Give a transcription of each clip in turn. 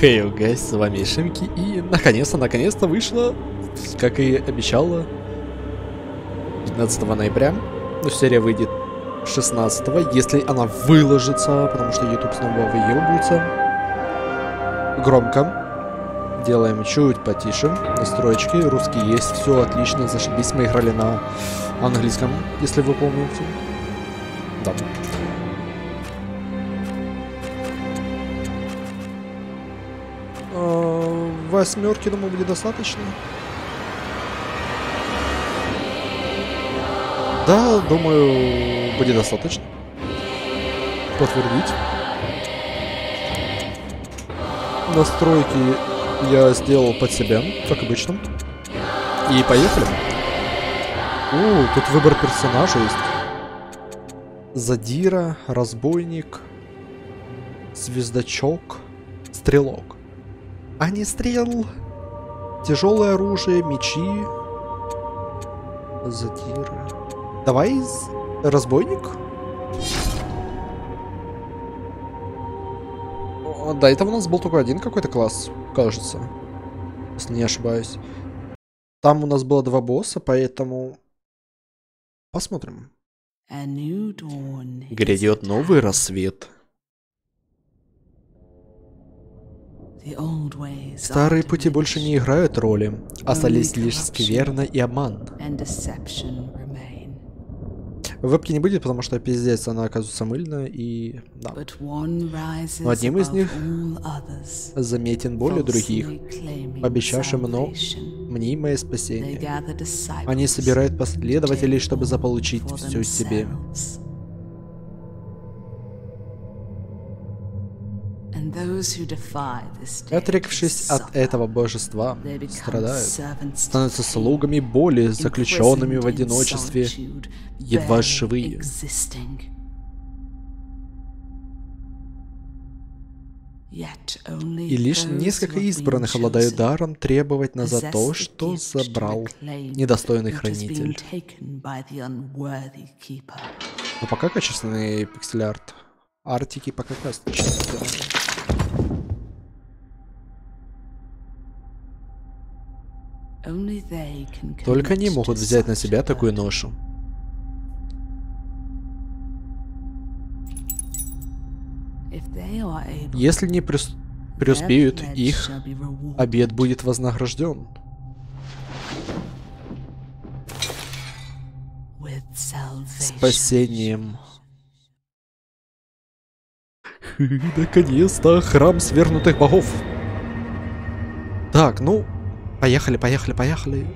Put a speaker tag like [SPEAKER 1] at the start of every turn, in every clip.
[SPEAKER 1] Хей, hey, гайс, с вами Шимки, и наконец-то, наконец-то вышло, как и обещала, 15 ноября. Ну, серия выйдет 16 если она выложится, потому что YouTube снова выебывается. Громко. Делаем чуть потише. Настройки. Русский есть. Все отлично. Зашибись. Мы играли на английском, если вы помните. Да. Восьмерки, думаю, будет достаточно. Да, думаю, будет достаточно. Подтвердить. Настройки я сделал под себя, как обычно. И поехали. О, тут выбор персонажа есть. Задира, разбойник, звездочок, стрелок. А не стрел. Тяжелое оружие, мечи. Задира. Давай разбойник. До этого у нас был только один какой-то класс, кажется. Если не ошибаюсь. Там у нас было два босса, поэтому... Посмотрим. Грядет новый рассвет. Старые пути больше не играют роли. Остались лишь скверно и обман. Вебки не будет, потому что пиздец, она оказывается мыльная и... Да. Но одним из них заметен более других, обещавшим мно... мнимое спасение. Они собирают последователей, чтобы заполучить все себе. Отрекшись от этого божества, страдают, становятся слугами боли, заключенными в одиночестве, едва живые. И лишь несколько избранных обладают даром требовать назад то, что забрал недостойный хранитель. Но пока качественный пиксель-арт. Артики пока качественные. Только они могут взять на себя такую ношу. Если не преуспеют, их обед будет вознагражден. Спасением. Наконец-то храм свернутых богов. Так, ну, Поехали, поехали, поехали.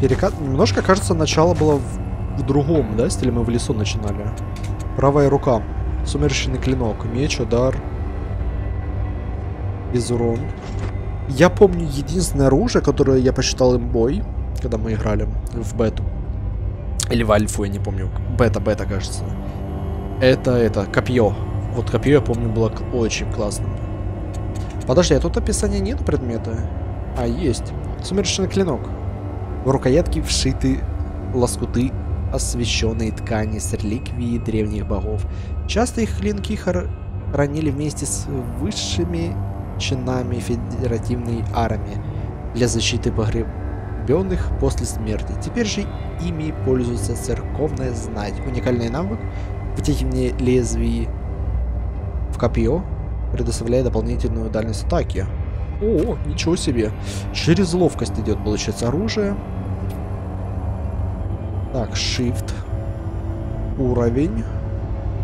[SPEAKER 1] Перекат... Немножко, кажется, начало было в, в другом, да, стиле мы в лесу начинали. Правая рука. Сумеречный клинок. Меч, удар. Без урон. Я помню единственное оружие, которое я посчитал имбой, когда мы играли в бету. Или в альфу, я не помню. Бета-бета, кажется. Это, это, копье. Вот копье, я помню, было очень классным. Подожди, а тут описания нет предмета? А, есть. Сумеречный клинок. В рукоятке вшиты лоскуты освещенные ткани с реликвией древних богов. Часто их клинки хранили вместе с высшими чинами федеративной армии для защиты погребенных после смерти. Теперь же ими пользуется церковная знать. Уникальный навык вытягивание лезвий в копье предоставляет дополнительную дальность атаки. О, ничего себе. Через ловкость идет, получается, оружие. Так, shift. Уровень.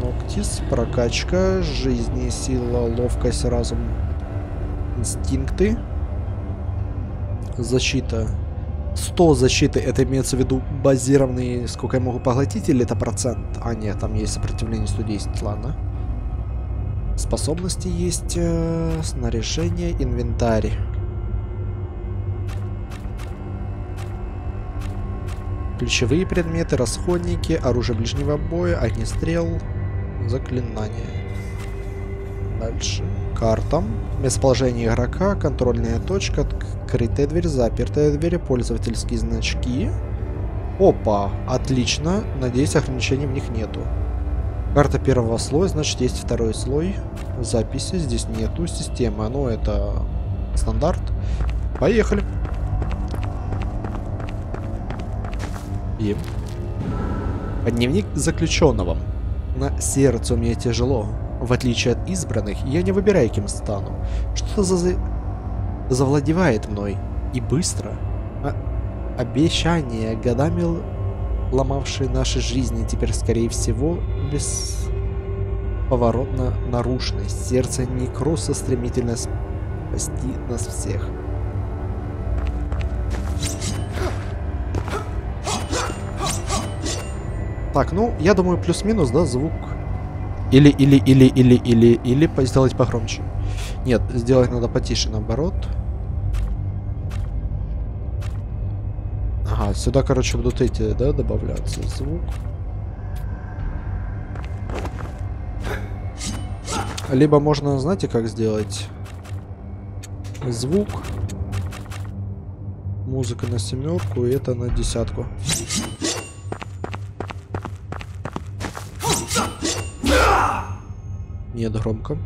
[SPEAKER 1] Ноктис, прокачка, жизни, сила, ловкость, разум, инстинкты. Защита. 100 защиты, это имеется в виду базированный, сколько я могу поглотить, или это процент? А, нет, там есть сопротивление 110, ладно. Способности есть, э, снаряжение, инвентарь. Ключевые предметы, расходники, оружие ближнего боя, огнестрел, заклинание. Дальше. Карта. Местоположение игрока, контрольная точка, открытая дверь, запертая дверь, пользовательские значки. Опа, отлично. Надеюсь, ограничений в них нету. Карта первого слоя, значит есть второй слой. Записи здесь нету. Системы, ну это стандарт. Поехали. И... Дневник заключенного. На сердце меня тяжело. В отличие от избранных, я не выбираю, кем стану. Что-то за... завладевает мной. И быстро. А... Обещания, годами ломавшие наши жизни, теперь, скорее всего, бесповоротно нарушены. Сердце некроса стремительно спасти нас всех. Так, ну, я думаю, плюс-минус, да, звук. Или, или, или, или, или, или сделать погромче. Нет, сделать надо потише, наоборот. Ага, сюда, короче, будут эти, да, добавляться. Звук. Либо можно, знаете, как сделать? Звук. Музыка на семерку, и это на десятку. Нет, громко.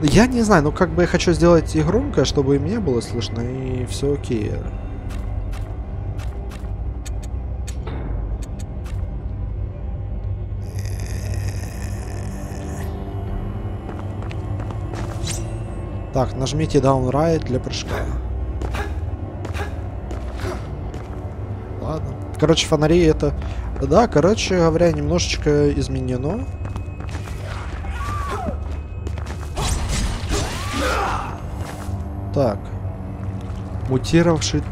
[SPEAKER 1] Я не знаю, ну как бы я хочу сделать и громко, чтобы и мне было слышно, и все окей. Так, нажмите Down Right для прыжка. Ладно. Короче, фонари это... Да, короче говоря, немножечко изменено. Так. Мутировавший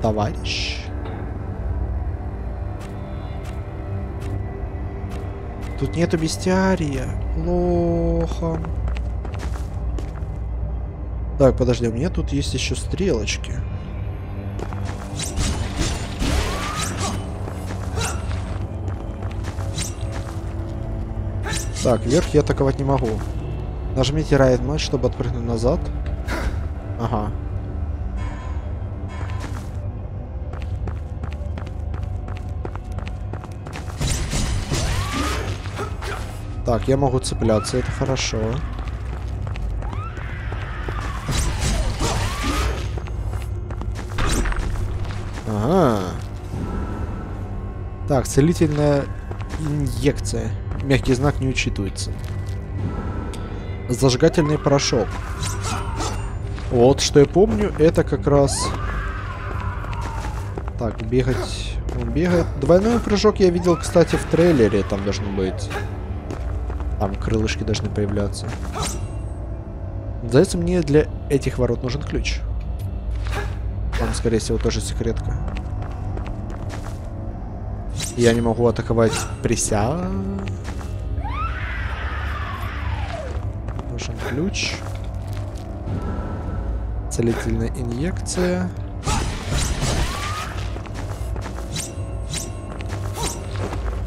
[SPEAKER 1] товарищ. Тут нету бестиария. Плохо. Так, подожди, у меня тут есть еще стрелочки. Так, вверх я атаковать не могу. Нажмите Right чтобы отпрыгнуть назад. Ага. Так, я могу цепляться, это хорошо. Ага. Так, целительная инъекция. Мягкий знак не учитывается. Зажигательный порошок. Вот, что я помню, это как раз... Так, бегать... Он бегает. Двойной прыжок я видел, кстати, в трейлере. Там должно быть... Там крылышки должны появляться. Сдается мне для этих ворот нужен ключ. Там, скорее всего, тоже секретка. Я не могу атаковать прися. Нужен ключ. Целительная инъекция.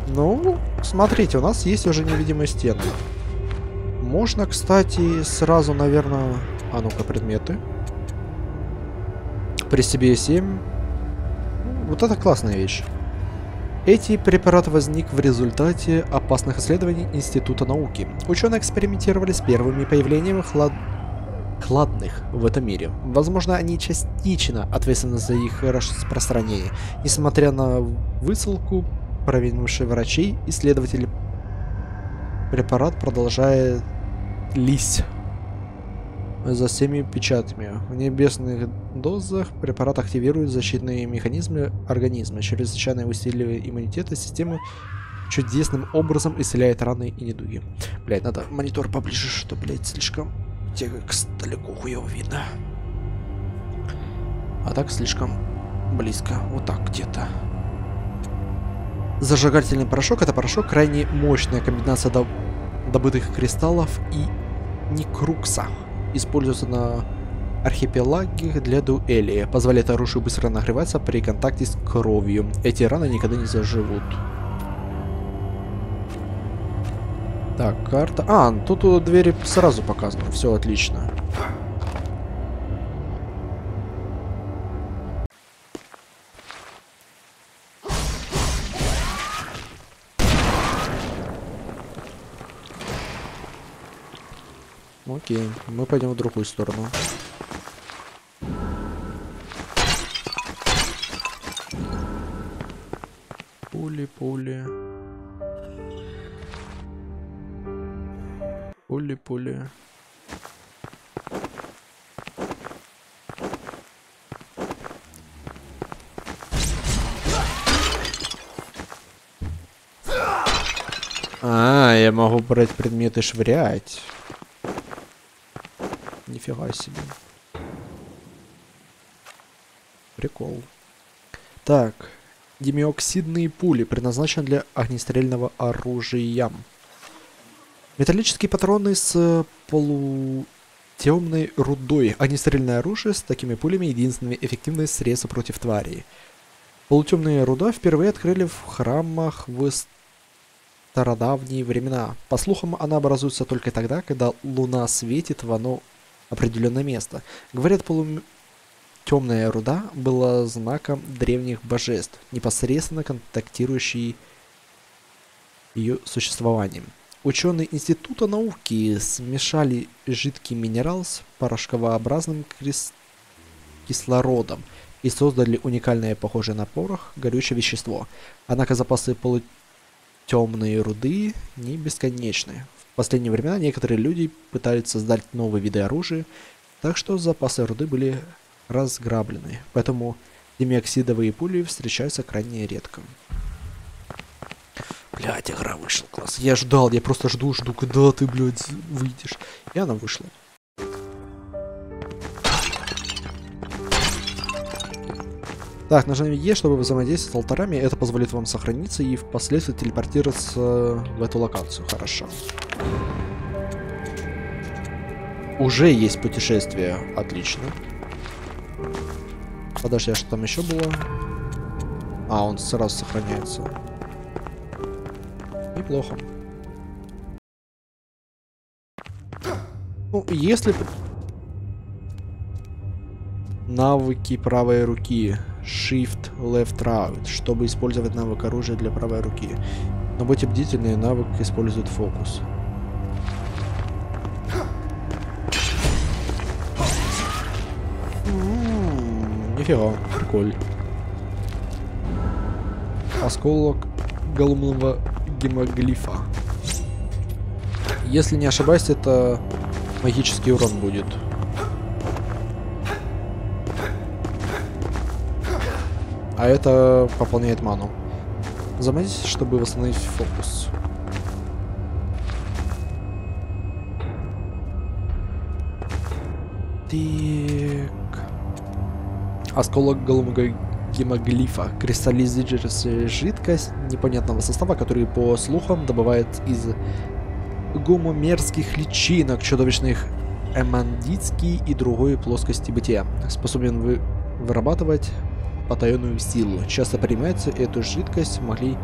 [SPEAKER 1] Ну, смотрите, у нас есть уже невидимые стены. Можно, кстати, сразу, наверное... А ну-ка, предметы. При себе 7. Вот это классная вещь. Эти препараты возник в результате опасных исследований Института науки. Ученые экспериментировали с первыми появлениями хлад... кладных в этом мире. Возможно, они частично ответственны за их распространение. Несмотря на высылку провинивших врачей, исследователи препарат продолжает лись за всеми печатями. В небесных дозах препарат активирует защитные механизмы организма. Чрезвычайное усиливание иммунитета системы чудесным образом исцеляет раны и недуги. Блять, надо монитор поближе, что, блять, слишком текст далеко хуево видно. А так слишком близко. Вот так где-то. Зажигательный порошок это порошок крайне мощная комбинация доб добытых кристаллов и некрукса используется на архипелаге для дуэли. Позволяет оружию быстро нагреваться при контакте с кровью. Эти раны никогда не заживут. Так, карта. А, тут у двери сразу показано. Все отлично. Окей, мы пойдем в другую сторону. Пули, пули. Пули. А, я могу брать предметы швырять. Нифига себе. Прикол. Так. Демиоксидные пули предназначены для огнестрельного оружия. Металлические патроны с полутемной рудой. Огнестрельное оружие с такими пулями единственное эффективное средство против тварей. Полутемная руда впервые открыли в храмах в стародавние времена. По слухам, она образуется только тогда, когда луна светит в оно определенное место. Говорят, полутемная руда была знаком древних божеств, непосредственно контактирующей ее существованием. Ученые Института науки смешали жидкий минерал с порошковообразным кислородом и создали уникальное, похожее на порох, горючее вещество. Однако запасы полутемной руды не бесконечны. В последние времена некоторые люди пытались создать новые виды оружия, так что запасы руды были разграблены, поэтому демиоксидовые пули встречаются крайне редко. Блять, игра вышла, класс. Я ждал, я просто жду, жду, когда ты, блядь, выйдешь. И она вышла. Так, нажмите Е, чтобы взаимодействовать с алтарами. Это позволит вам сохраниться и впоследствии телепортироваться в эту локацию. Хорошо. Уже есть путешествие. Отлично. Подожди, а что там еще было? А, он сразу сохраняется. Неплохо. Ну, если... Навыки правой руки. Shift Left Right, чтобы использовать навык оружия для правой руки. Но будьте бдительны, навык использует фокус. М-м, нифига, приколь. Осколок голубного гемоглифа. Если не ошибаюсь, это магический урон будет. А это пополняет ману. Заметьте, чтобы восстановить фокус. Так. Осколок голубого гемоглифа. Кристаллизирующая жидкость непонятного состава, который, по слухам, добывает из гомомерзких личинок, чудовищных эмандитский и другой плоскости бытия. Способен вы вырабатывать потаенную силу. Часто принимается эту жидкость могли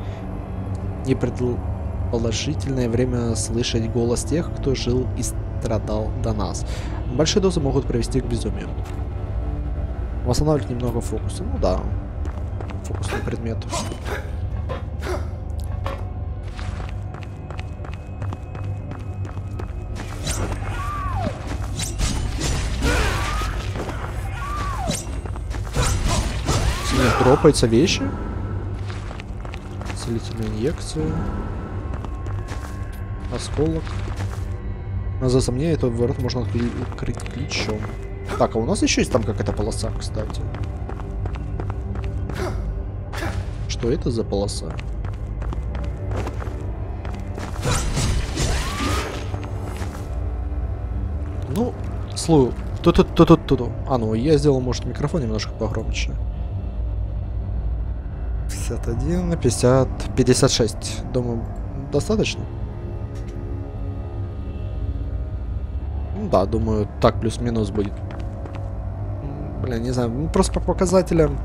[SPEAKER 1] непредположительное время слышать голос тех, кто жил и страдал до нас. Большие дозы могут привести к безумию. Восстанавливать немного фокуса. Ну да. Фокусный предмет. дропаются вещи. Целительная инъекция. Осколок. Но за мне этот ворот можно открыть ключом. Так, а у нас еще есть там какая-то полоса, кстати. Что это за полоса? Ну, слу, тут-тут-тут-тут-тут. А, ну я сделал, может, микрофон немножко погромче. 51, 50, 56. Думаю, достаточно? Ну да, думаю, так плюс-минус будет. Бля, не знаю, просто по показателям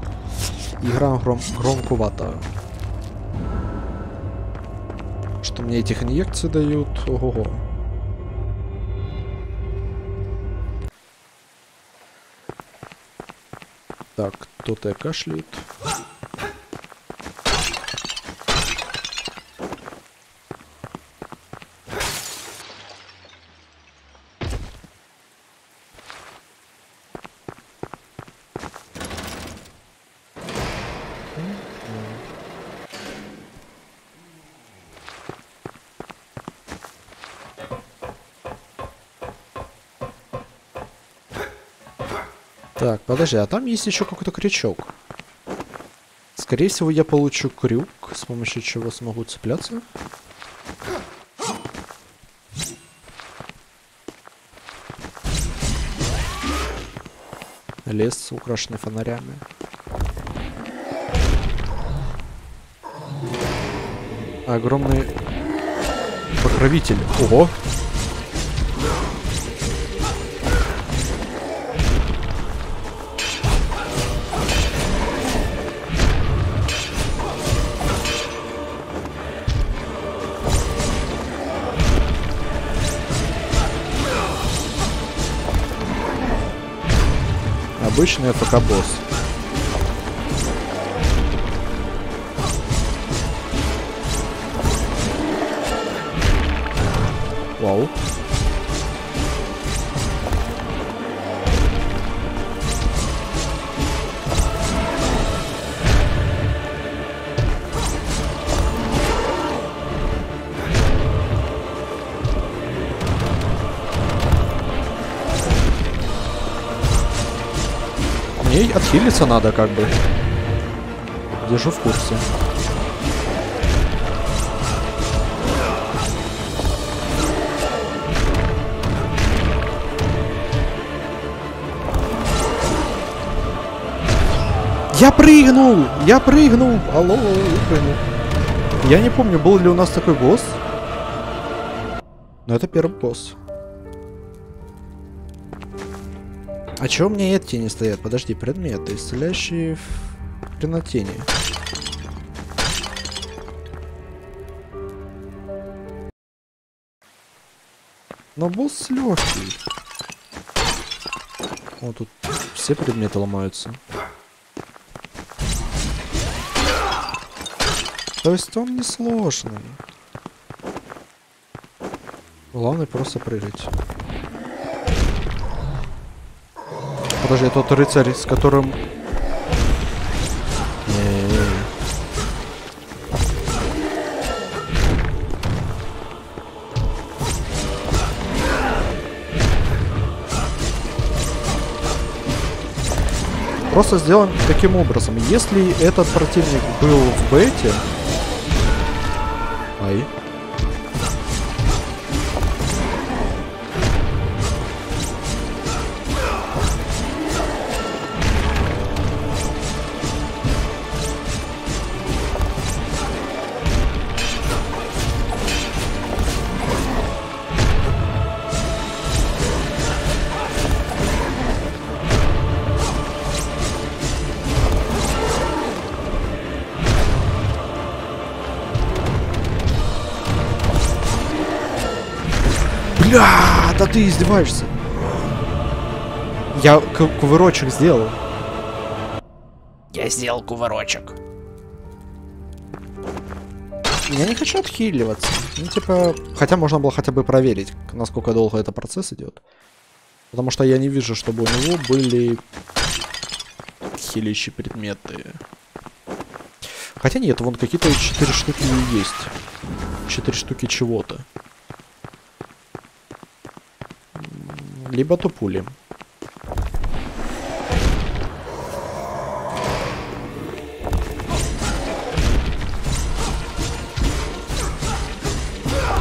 [SPEAKER 1] игра гром громковата. что мне этих инъекций дают. Ого-го. Так, кто-то кашляет. Подожди, а там есть еще какой-то крючок. Скорее всего, я получу крюк, с помощью чего смогу цепляться. Лес, украшенный фонарями. Огромный покровитель. Ого! Обычный ФК-босс. Вау. Мне отхилиться надо как бы. Держу в курсе. Я прыгнул! Я прыгнул! Алло, прыгнул. Я не помню, был ли у нас такой босс. Но это первый босс. А чего у меня эти не стоят? Подожди, предметы, исцеляющие в хренотени. Но босс легкий. О, тут все предметы ломаются. То есть он не сложный. Главное просто прыгать. Подожди, тот рыцарь, с которым... Не-не-не. Просто сделаем таким образом. Если этот противник был в бете... ты издеваешься. Я кувырочек сделал.
[SPEAKER 2] Я сделал кувырочек.
[SPEAKER 1] Я не хочу отхиливаться. Ну, типа, хотя можно было хотя бы проверить, насколько долго этот процесс идет. Потому что я не вижу, чтобы у него были хилящие предметы. Хотя нет, вон какие-то четыре штуки есть. Четыре штуки чего-то. М, Либо то пули.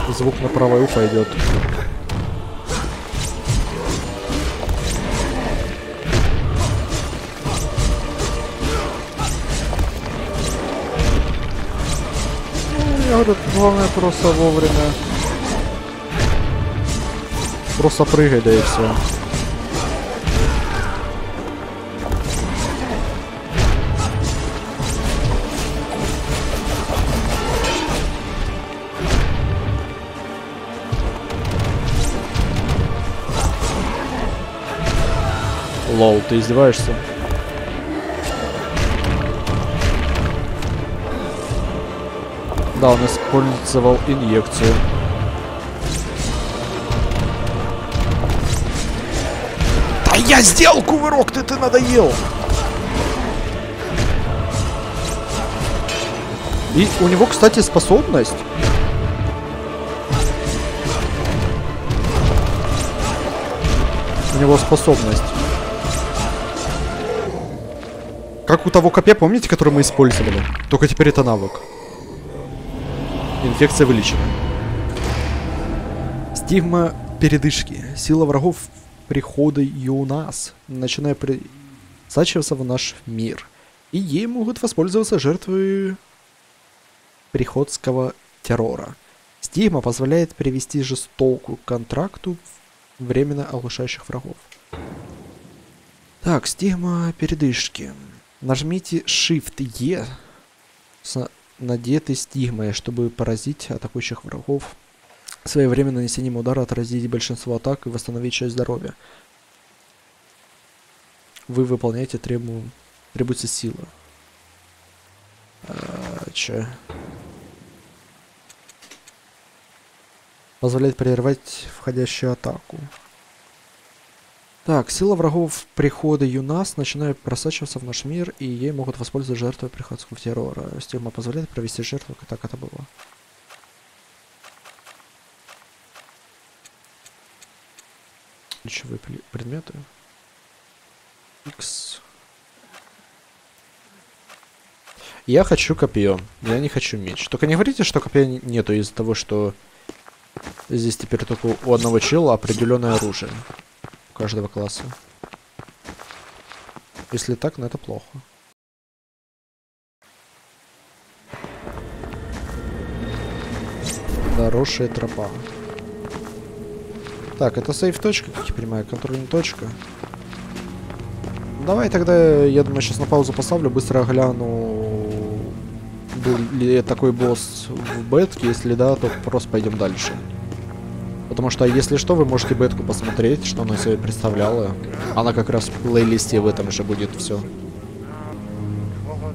[SPEAKER 1] Звук на правое ухо идет. Ну, Я говорю, главное просто вовремя просто прыгай, да и все. Лол, ты издеваешься? Да, он использовал инъекцию. Я сделал кувырок, ты, ты надоел! И у него, кстати, способность. У него способность. Как у того копья, помните, который мы использовали? Только теперь это навык. Инфекция вылечена. Стигма передышки. Сила врагов прихода и у нас, начиная присачиваться в наш мир. И ей могут воспользоваться жертвы приходского террора. Стигма позволяет привести жестокую контракту временно оглушающих врагов. Так, стигма передышки. Нажмите Shift-E с надетой стигмой, чтобы поразить атакующих врагов. Своевременно нанесением удара отразить большинство атак и восстановить часть здоровья. Вы выполняете требу... требуется сила. А, че? Позволяет прервать входящую атаку. Так, сила врагов прихода ЮНАС начинает просачиваться в наш мир, и ей могут воспользоваться жертвой приходского террора. Стигма позволяет провести жертву, как так это было. Ключевые предметы. X. Я хочу копье. Я не хочу меч. Только не говорите, что копья нету из-за того, что здесь теперь только у одного чела определенное оружие каждого класса. Если так, ну это плохо. Дорожная тропа. Так, это сейф-точка, как я понимаю, контрольная точка. Давай тогда, я думаю, сейчас на паузу поставлю, быстро гляну, был ли такой босс в бетке, если да, то просто пойдем дальше. Потому что, если что, вы можете бетку посмотреть, что она себе представляла. Она как раз в плейлисте в этом же будет все.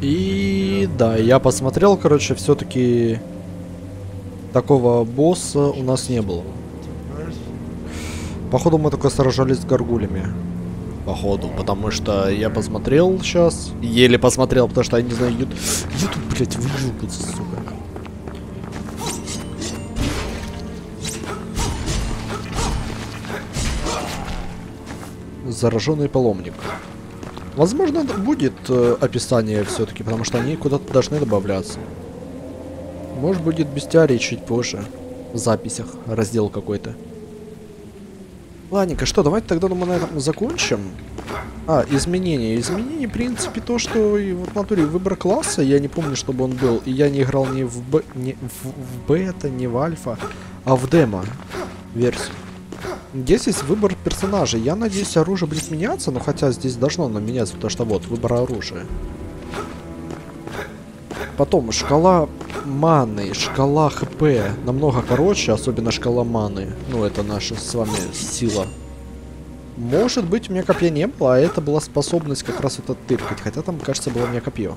[SPEAKER 1] И да, я посмотрел, короче, все-таки такого босса у нас не было. Походу мы только сражались с горгулями. Походу, потому что я посмотрел сейчас. Еле посмотрел, потому что я не знаю, YouTube, YouTube блядь, выебаться, сука. Зараженный паломник. Возможно, будет э, описание все-таки, потому что они куда-то должны добавляться. Может будет бестиарий чуть позже. В записях. Раздел какой-то. Ладненько, что, давайте тогда мы на этом закончим. А, изменения. Изменения, в принципе, то, что и вот в натуре выбор класса, я не помню, чтобы он был. И я не играл ни в, б... не в, в бета, не в альфа, а в демо версию. Здесь есть выбор персонажей. Я надеюсь, оружие будет меняться, но хотя здесь должно оно меняться, потому что вот, выбор оружия. Потом, шкала маны, шкала хп намного короче, особенно шкала маны. Ну, это наша с вами сила. Может быть, у меня копья не было, а это была способность как раз вот оттыркать. Хотя там, кажется, было у меня копье.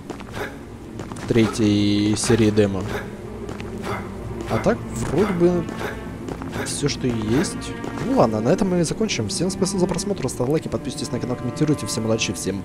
[SPEAKER 1] Третьей серии демо. А так, вроде бы, все, что есть. Ну ладно, на этом мы и закончим. Всем спасибо за просмотр, ставьте лайки, подписывайтесь на канал, комментируйте. Всем удачи, всем